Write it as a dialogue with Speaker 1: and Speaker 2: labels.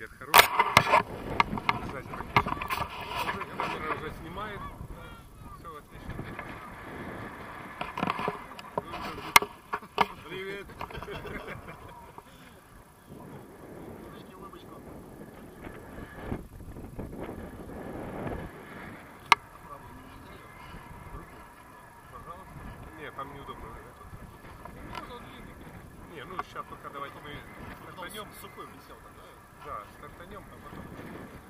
Speaker 1: ветер хороший. Сзади практически. Уже камера уже снимает. Все отлично. Привет. Пожалуйста. Не, там неудобно. Не, ну сейчас пока давайте мы стартанем.
Speaker 2: Сухой висел тогда.
Speaker 1: Да, стартанем, а потом...